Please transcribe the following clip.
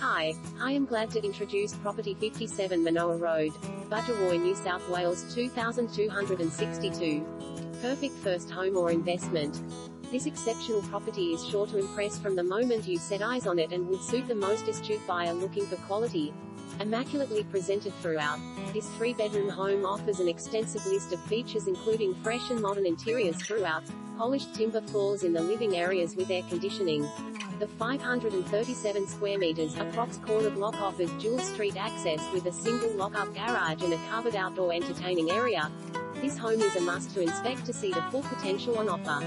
Hi, I am glad to introduce property 57 Manoa Road, Budgewoi, New South Wales 2262. Perfect first home or investment. This exceptional property is sure to impress from the moment you set eyes on it and would suit the most astute buyer looking for quality. Immaculately presented throughout, this three-bedroom home offers an extensive list of features including fresh and modern interiors throughout, polished timber floors in the living areas with air conditioning. The 537 square meters approx corner block offers dual street access with a single lock-up garage and a covered outdoor entertaining area. This home is a must to inspect to see the full potential on offer.